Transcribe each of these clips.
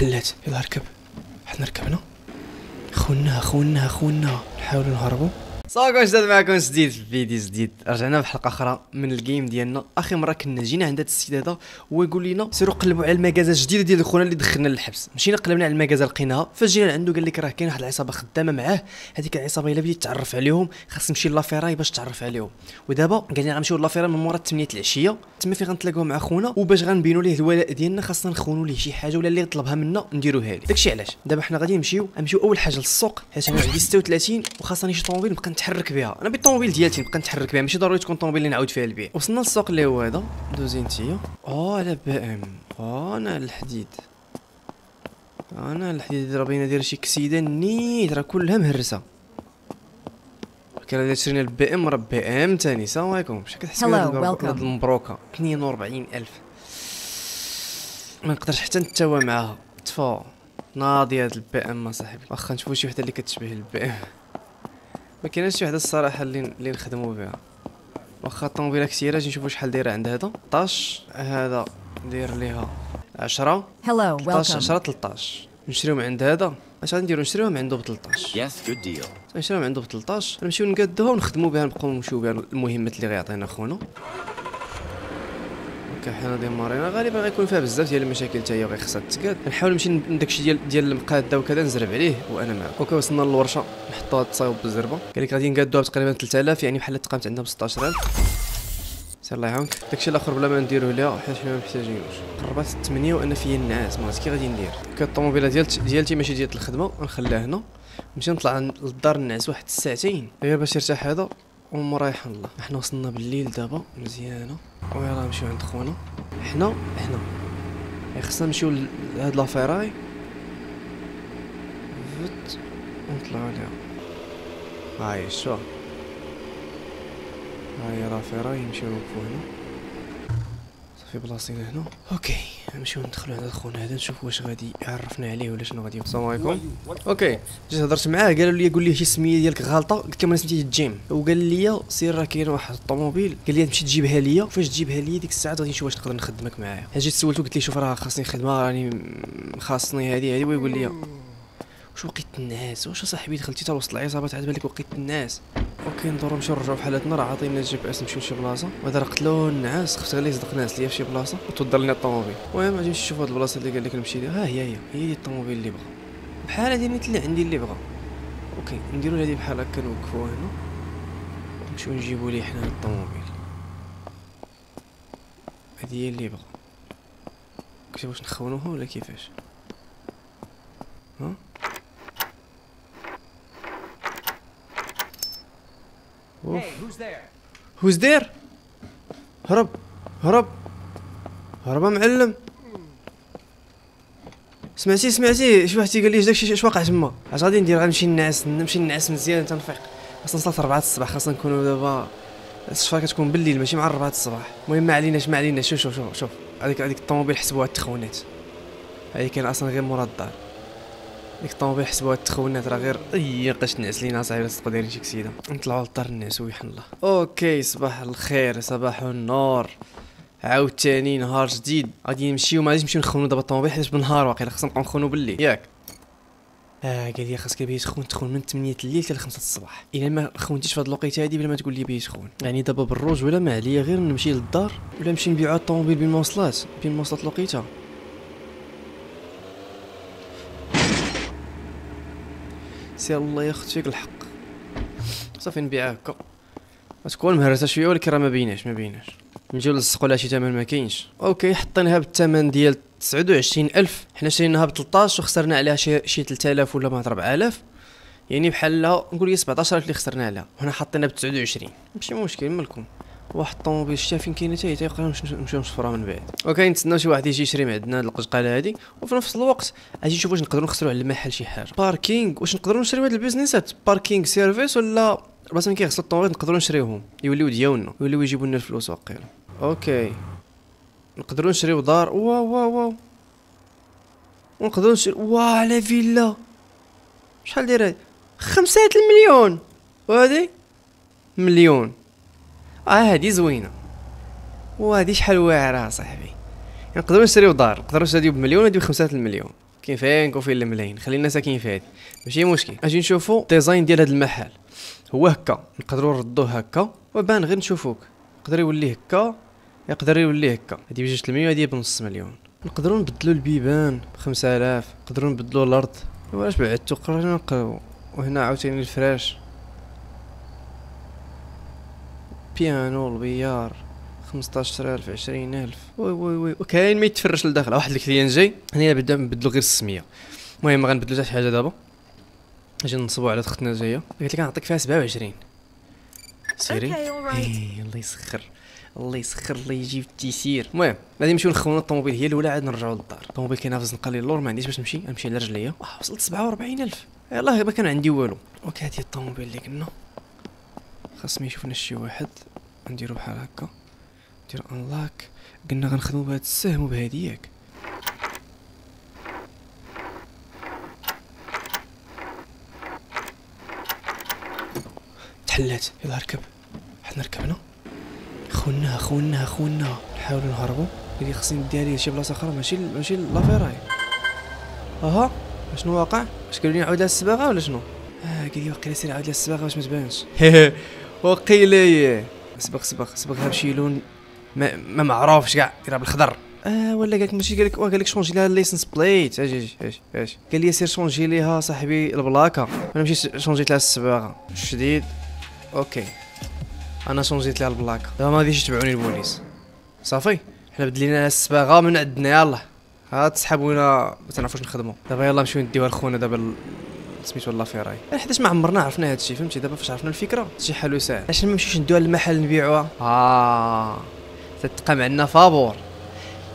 حلات. يلا ركب حنا ركبنا. خونا خونا خونا نحاولوا نهربوا. صافي جداد معكم جديد في فيديو جديد. رجعنا بحلقه أخرى من ال game ديالنا. اخر مرة كنا جينا عند هذا السيد هذا هو يقول لنا سيروا قلبوا على المكازه الجديدة ديال خونا اللي دخلنا للحبس. مشينا قلبنا على المكازه لقيناها. فاش جينا عنده قال لك راه كاين واحد العصابة خدامة معاه. هذيك العصابة إلا بديت تعرف عليهم خاص تمشي la ferraille باش تعرف عليهم. ودابا قال لنا غنمشيو la ferraille من مورا 8 العشية. تما فين غنتلاقاو مع خونا؟ وباش غنبينوا ليه الولاء ديالنا خاصنا نخونوا ليه شي حاجة ولا اللي طلبها منا نديروها ليه. داكشي علاش؟ دابا حنا غادي نمشيو. نمشيو أول حاجة للسوق حيت أنا عندي 36 وخاصني شي طوموبيل نتحرك بها. أنا بالطوموبيل ديالتي نبقى نتحرك بها. ماشي ضروري تكون طوموبيل اللي نعاود فيها البيع. وصلنا للسوق اللي هو هذا. دوزي نتيا آه على بي إم. آه أنا الحديد. أنا الحديد. راه باينة داير شي كسيدة نيت. راه كلها مهرسة. كان الا شرينا البي إم. راه بي إم تاني. السلام عليكم. شحال كتحسب Hello, هاد. المبروكة. 42000 ما نقدرش حتى نتساوى معاها. تفا. ناضي هاد البي إم اصاحبي واخا نشوفو شي وحدة اللي كتشبه البي إم. ما كايناش شي وحده الصراحه اللي اللي نخدمو بها. واخا الطوموبيله كثيره أجي نشوفو شحال دايره عند هذا. 16 هذا داير ليها 10 Hello, 13 welcome. 10 13 نشريو من عند هذا. اش غنديرو نشريوها من عنده ب 13 Yes, good deal. نشريوها من عنده ب 13 نمشيو نقادوها ونخدمو بها نبقاو نمشيو بها المهمات اللي غيعطينا خونا. هكا حنا ديمارينا غالبا غيكون فيها بزاف ديال المشاكل حتى هي غيخصها تتقاد. نحاول نمشي داكشي ديال ديال المقاده وكذا نزرب عليه وأنا معاك. OK وصلنا للورشة نحطوها تصاوب بالزربة. قال لك غادي نقادوها تقريبا 3000 يعني بحال تقامت عندنا ب 16000 سير الله يعاونك. داكشي الآخر بلا ما نديروه ليها حيت حنا ما محتاجينوش قربات 8 وأنا فيا النعاس. ما كي غادي ندير. كي الطوموبيلة ديالتي ديالتي ماشي ديال الخدمة نخليها هنا. نمشي نطلع للدار نعس واحد الساعتين. غير باش يرتاح هذا ومريح الله. حنا وصلنا بالليل دابا مزيانة. ويلا نمشيو عند خونا. حنا حنا خصنا نمشيو لهاد la ferraille فت. ونطلعو عليها. هاي شو؟ هاي la ferraille نمشيو نوقفو هنا. صافي بلاصينا هنا. OK نمشيو ندخلو عند خونا هذا نشوف واش غادي يعرفنا عليه ولا شنو غادي السلام عليكم. OK جيت هضرت معاه قالوا لي قول لي شي سمية ديالك غلطة. قلت لهم أنا سميتي جيم. وقال لي سير راه كاين واحد الطوموبيل. قال لي تمشي تجيبها ليا فاش تجيبها ليا ديك الساعة غادي نشوف واش نقدر نخدمك معايا. جيت سولته قلت لي شوف راه خاصني خدمه راني خاصني هذه هذه ويقول لي واش وقيت الناس؟ واش صاحبي دخلتي تا وسط العصابات عاد بالك وقيت الناس؟ OK ندورو نمشيو نرجعو في حالتنا راه عاطينا ال GPS نمشيو لشي بلاصة. وهذا راه قتلو النعاس خفت غير يصدق ناس ليا في شي بلاصة. وتوضر لنا الطوموبيل. المهم غادي نمشي نشوف هاد البلاصة اللي قال لك نمشي ليها. ها هي هي هي دي الطوموبيل اللي بغا. بحال هادي اللي عندي اللي بغا. OK نديرو هادي بحال هكا نوقفوها هنا. نمشيو نجيبو ليه حنا الطوموبيل. هادي هي اللي بغا. كنت واش نخونوها ولا كيفاش؟ ها؟ اوف هوز دير هرب هرب. هرب معلم. سمعتي سمعتي. شي واحد تيقول لي داكشي اش واقع تما. اش غادي ندير غنمشي نعس نمشي نعس مزيان تنفيق. خاصنا نصلي 4 الصباح خاصنا نكونوا دابا الصفا كتكون بالليل ماشي مع 4 الصباح. المهم ما عليناش ما عليناش. شوف شوف شوف شوف. هذيك هذيك الطوموبيل حسبوها التخونات. هذه كان أصلا غير مورا الدار. ديك الطوموبيل حسبوها التخونات راه غير أي قاش نعس لينا صاحبي صدقوا دايرين شي كسيدة. نطلعوا للدار الناس ويحن الله. أوكي صباح الخير صباح النور. عاوتاني نهار جديد. غادي نمشيو ما غاديش نمشيو نخونو دابا الطوموبيل حيت بالنهار واقيلا؟ خصنا نبقاو نخونو بالليل. ياك. آه قال لي خاصك بيه تخون تخون من 8 الليل حتى 5 الصباح. إلا ما خونتيش في الوقيتة هادي بلا ما تقول لي بيه تخون. يعني دابا بالروج ولا ما عليا غير نمشي للدار ولا نمشي نبيعو الطوموبيل بين مواصلات الوقيتة. سير الله ياخذ فيك الحق. صافي نبيعها هكا. تكون مهرسة شوية ولكن راه ما بيناش ما بيناش. نجيو نلصقوا لها شي ثمن ما كاينش OK حطيناها بالثمن ديال 29000 حنا شريناها ب 13 وخسرنا عليها شي شي 3000 ولا ما 4000 يعني بحال نقول لي 17000 اللي خسرنا عليها. وحنا حاطينها ب 29 ماشي مشكل مالكم. واحد الطوموبيل شتا فين كاينة حتى هي نمشيو نشفرها من بعد OK نتسناو شي واحد يجي يشري من عندنا هاد القشقاله هادي وفي نفس الوقت غادي نشوف واش نقدروا نخسروا على المحل شي حاجة. parking واش نقدروا نشريو هاد البيزنسات parking service ولا بلاصه ما كيغسلوا الطوموبيل نقدروا نشريوهم؟ يوليو ديالنا. يوليو يجيبوا لنا الفلوس واقيلا. OK. نقدروا نشريو دار. wow wow wow. ونقدروا نشريو واه على فيلا. شحال دايره هادي؟ خمسة المليون وهادي؟ مليون. آه هادي زوينة. وهادي شحال واعرة صاحبي. نقدروا نشريو دار نقدروا نشريو بمليون هادي بخمسة المليون. مسكين فين كون فين الملايين خلينا ساكنين في هادي ماشي مشكل. أجي نشوفوا design ديال هذا المحل. هو هكا. نقدروا نردوه هكا. وبان غير نشوفوك. يقدر يولي هكا يقدر يولي هكا. هادي بجوج المليون هادي بنص مليون. نقدروا نبدلوا البيبان بخمسة آلاف. نقدروا نبدلوا الأرض. واش بعدتو؟ قررنا نقراو وهنا عاوتاني الفراش. بيانو ال billard خمسطاش ألف عشرين ألف. oui oui oui. وكاين ما يتفرش لداخل. واحد client جاي. هنا بدا نبدلو غير السمية. المهم ما غنبدلو حتى حاجة دابا. أجي نصبو على اختنا جاية. قالت لك غنعطيك فيها سبعة وعشرين. سيري؟ Okay, all right. إيه، الله يسخر. الله يسخر الله يجيب التيسير. المهم غادي نمشيو نخونو الطوموبيل. هي الأولى عاد نرجعو للدار. الطوموبيل كاينة في الزنقه اللور ما عنديش باش نمشي. نمشي على رجليا. واه وصلت سبعة وربعين ألف. يلاه ما كان عندي والو. okay هادي الطوموبيل اللي قلنا. خاص ما يشوفنا شي واحد نديرو بحال هكا. ندير unlock قلنا غنخدمو بهاد السهم وبهادي ياك. تحلات يلا ركب. حنا ركبنا. خونا خونا خونا. نحاولو نهربو. قال لي خصني ندي عليه شي بلاصة أخرى ماشي ماشي لافيراي أها شنو واقع؟ واش قالوا لي نعاود لها السباغه ولا شنو؟ آه قال لي وقيلا سير عاود لها السباغه باش ما تبانش. وقيلا يه صبغ صبغ صبغها بشي لون ما ما معروفش كاع ديرها بالخضر. آه ولا قالك ماشي قالك واه قالك changer لها ال license plate. أجي أجي أجي أجي قال لي سير changer ليها صاحبي البلاكة. أنا مشيت شونجيت لها السباغه جديد okay. أنا شونجيت لها البلاكة. دابا ما غاديش يتبعوني البوليس. صافي. حنا بدلينا لها السباغه من عندنا يلاه ها تسحبونا ما تنعرفوش نخدمو. دابا يلاه نمشيو نديوها لخونا دابا سميتو la ferraille حيتاش ما عمرنا عرفنا هادشي فهمتي؟ دابا فاش عرفنا الفكرة. شي حل وسهل علاش ما نمشيوش ندوها للمحل نبيعوها؟ آه. تتبقى معنا فابور.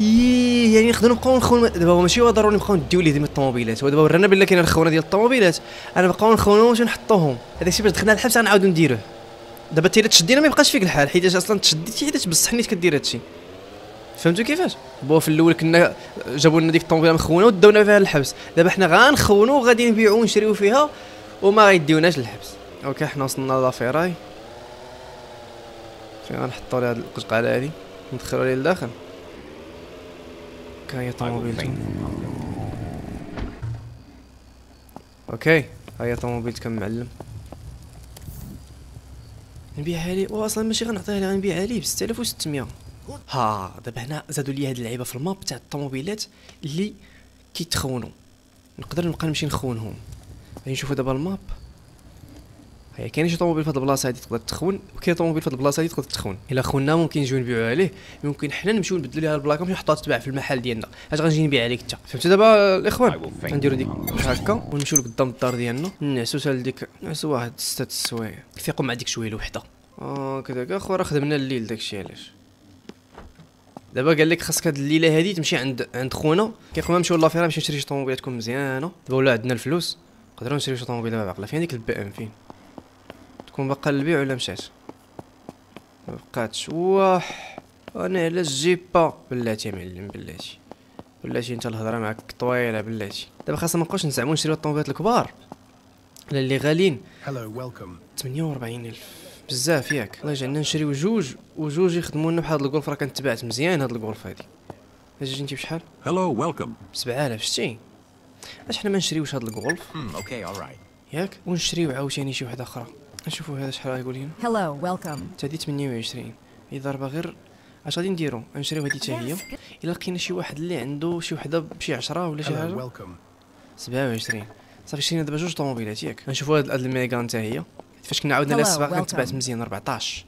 ييه يعني نقدروا نبقاو نخونو دابا ماشي هو ضروري نبقاو نديو ليه ديما الطوموبيلات. هو دابا ورانا بلي كاين الخونة ديال الطوموبيلات. أنا نبقاو نخونوهم باش نحطوهم. هذاك الشيء باش دخلنا الحبس غنعاودو نديروه. دابا انت الا تشدينا ما يبقاش فيك الحال حيت أصلا تشديتي حيت بصح نيت كدير هادشي. فهمتوا كيفاش؟ بو في الأول كنا جابوا لنا ديك الطوموبيله مخونة وداونا فيها للحبس دابا حنا غنخونو وغادي نبيعو ونشريو فيها وما غيديوناش للحبس okay حنا وصلنا la ferraille. فين غنحطو لها هاد القشقالة هادي؟ ندخلو ليه لداخل okay هي طوموبيلتو okay هي طوموبيلتك معلم. نبيعها ليه واصلا ماشي غنعطيها ليه غنبيعها ليه ب 6600 ها دابا هنا زادوا لي هاد اللعيبة في ال map تاع الطوموبيلات اللي كيتخونوا. نقدر نبقى نمشي نخونهم. غادي نشوفوا دابا ال map. هي كاين شي طوموبيل في هاد البلاصة هادي تقدر تخون وكاين طوموبيل في هاد البلاصة هادي تقدر تخون. إلا خونا ممكن نجيو نبيعوها عليه. ممكن حنا نمشيو نبدلو ليها البلاكة ونمشيو نحطوها تتباع في المحل ديالنا. اش غنجي نبيع عليك انت. فهمتوا دابا الإخوان؟ غنديرو ديك هكا ونمشيو لقدام الدار ديالنا. نعسو سال ديك نعسو واحد ستة السوايع كيفيقوا مع ديك شوية وحده آه كذا اخو راه خدمنا الليل داكشي علاش؟ دابا قال لك خاصك هاد الليلة هادي تمشي عند عند خونا. كي خونا نمشيو لافيرا نمشيو نشري شي طوموبيله تكون مزيانة. دابا ولا عندنا الفلوس نقدروا نشريو شي طوموبيله باقله فين ديك البي إم؟ فين؟ تكون باقا للبيع ولا مشات ما بقاتش. واه أنا على الجيبا بلاتي يا معلم بلاتي. بلاتي أنت الهضرة معاك طويلة بلاتي. دابا خاصنا مابقاوش نزعمو نشريو الطوموبيلات الكبار. ولا اللي غاليين. Hello, welcome. 48 ألف. بزاف ياك. الله يجعلنا نشريو جوج وجوج يخدموا لنا بحال هاد الغرفة راه كانت تباعت مزيان هاد الغرفة هادي. أجي انت بشحال؟ Hello, welcome. ب 7000 شتي. أش حنا ما نشريوش هاد الغولف okay, all right. ياك؟ ونشريو عاوتاني شي وحدة أخرى. نشوفوا هذا شحال غيقول لنا Hello, welcome. حتى هادي 28 هي ضربه غير أش غادي نديرو؟ نشريو هادي حتى هي. إلا لقينا شي واحد اللي عنده شي وحدة بشي 10 ولا شي حاجة. welcome. 27 صافي شرينا دابا جوج طوموبيلات ياك. نشوفوا هاد هاد الميغان حتى هي. فاش كنا عاودنا لها السباق كانت. تبعت مزيان 14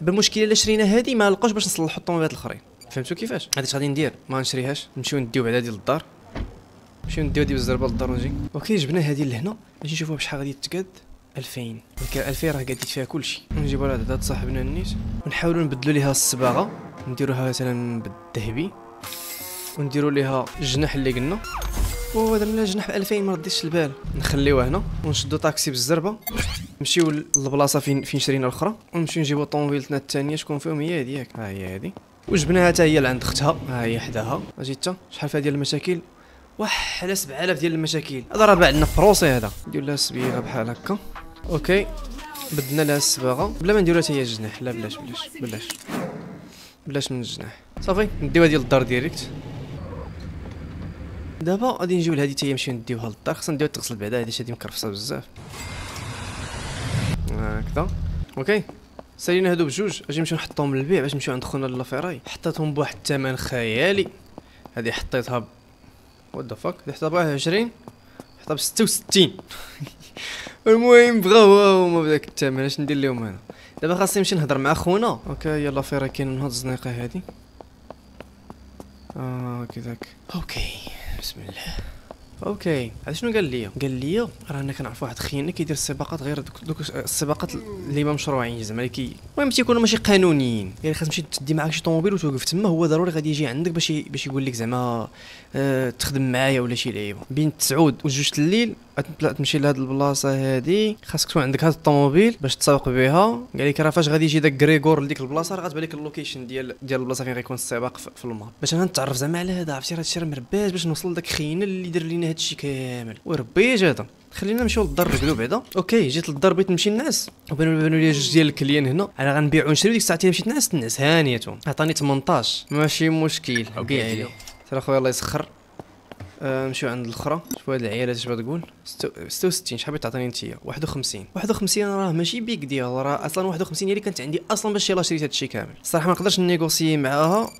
بالمشكلة الا شرينا هادي ما لقاوش باش نصلحوا الطوموبيلات الأخرين. فهمتوا كيفاش؟ هادي اش غادي ندير ما نشريهاش نمشيو نديو بعدا ديال الدار. نمشيو نديو ديال الزربة للدار ونجي. okay جبنا هادي لهنا. نجي نشوفوها بشحال غادي تقاد. 2000 ديك 2000 راه قاديت فيها كلشي نجيبو لها هذا صاحبنا النيت ونحاولوا نبدلوا ليها الصباغة. نديروها مثلا بالذهبي. ونديروا ليها الجناح اللي قلنا. وهذا من الجناح ب 2000 ما رديتش البال. نخليوه هنا ونشدو طاكسي بالزربة. نمشيو للبلاصة فين فين شرينا الأخرى. ونمشيو نجيبو طوموبيلتنا الثانية شكون فيهم؟ هي هادي ياك ها هي هادي. وجبناها حتى هي لعند اختها. ها هي حداها. أجي حتى شحال فيها ديال المشاكل؟ واحد على 7000 ديال المشاكل. هذا راه باع لنا في روسي هذا. ندير لها الصبيغه بحال هكا. okay. بدنا لها الصباغه بلا ما نديرو حتى هي الجناح. لا بلاش بلاش بلاش. بلاش من الجناح. صافي. نديوها ديال الدار direct. دابا غادي نجيو لهادي حتى هي نمشيو نديوها للدار خصنا نديوها تغسل بعدا هادي هادي مكرفصة بزاف. هكذا. okay. سالينا هادو بجوج أجي نمشيو نحطهم للبيع باش نمشيو عند خونا la ferraille حطيتهم بواحد الثمن خيالي. هادي حطيتها ب what the fuck حطيتها ب 21 حطيتها ب 66 المهم بغاو هما بداك الثمن اش ندير لهم أنا؟ دابا خاصني نمشي نهضر مع خونا. okay la ferraille كاين هاد الزنيقه هادي. آه كذاك okay. بسم الله. okay هذا شنو قال لي؟ قال لي رانا كنعرف واحد خينا كيدير السباقات غير دوك, دوك السباقات اللي ما مشروعين زعما كي المهم تيكونوا ماشي قانونيين. يعني خاص تمشي تدي معاك شي طوموبيل وتوقف تما هو ضروري غادي يجي عندك باش باش يقول لك زعما آه تخدم معايا ولا شي لعيبة. بين تسعود وجوج الليل تمشي لهاد البلاصة هادي. خاصك تكون عندك هاد الطوموبيل باش تسوق بها قال لك راه فاش غادي يجي داك غريغور لديك البلاصة راه غتبان لك ال location ديال ديال البلاصة فين غيكون السباق في ال map باش أنا نتعرف زعما على هذا عرفتي؟ راه هادشي راه مرباش باش نوصل لداك خينا اللي دار لينا هادشي كامل. وربي هذا خلينا نمشيو للدار نرجلو بعدا. okay جيت للدار بغيت نمشي نعس وبانوا بانوا لي جوج ديال ال client هنا. أنا غنبيع ونشري ديك الساعة مشيت نعس نعس هانيتهم عطاني 18 ماشي مشكل بيع لي ترى خويا الله يسخر. نمشيو عند الأخرى. شوف هاد العيالات اش تقول. 66 شحال بغيت تعطيني انت 51 51 راه ماشي بيك ديال راه أصلا 51 هي اللي كانت عندي أصلا باش يلاه شريت هادشي كامل. الصراحه ما نقدرش négocier معاها.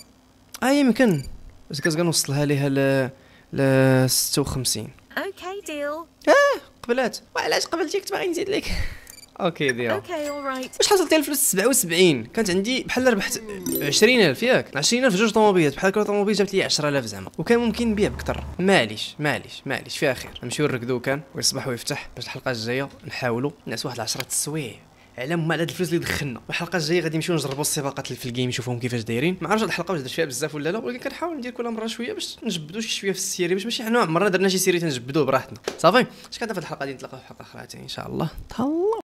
آه يمكن. بس كنوصلها ليها ل ل 56 okay deal آه قبلات. وعلاش قبلتي؟ كنت باغي نزيد لك. okay deal okay all right واش حصلت الفلوس 77 كانت عندي بحال ربحت 20000 ياك. 20000 جوج طوموبيلات. بحال كل طوموبيل جابت لي 10000 زعما. وكان ممكن نبيع بكثر معليش معليش معليش. فيها خير نمشيو نركدو كان ويصبح ويفتح. باش الحلقة الجاية نحاولوا نعس واحد 10 السوايع على ما على هاد الفلوس اللي دخلنا. الحلقة الجاية غادي نمشيو نجربوا السباقات في ال game نشوفهم كيفاش دايرين. ما عرفتش الحلقة واش درت فيها بزاف ولا لا ولكن كنحاول ندير كل مرة شوية باش نجبدوا شي شوية في ال série. باش ماشي حنا عمرنا درنا شي série تنجبدوه براحتنا. صافي؟ اش كنت في الحلقة؟ دي نتلاقاو في حلقة أخرى إن شاء الله. تهلا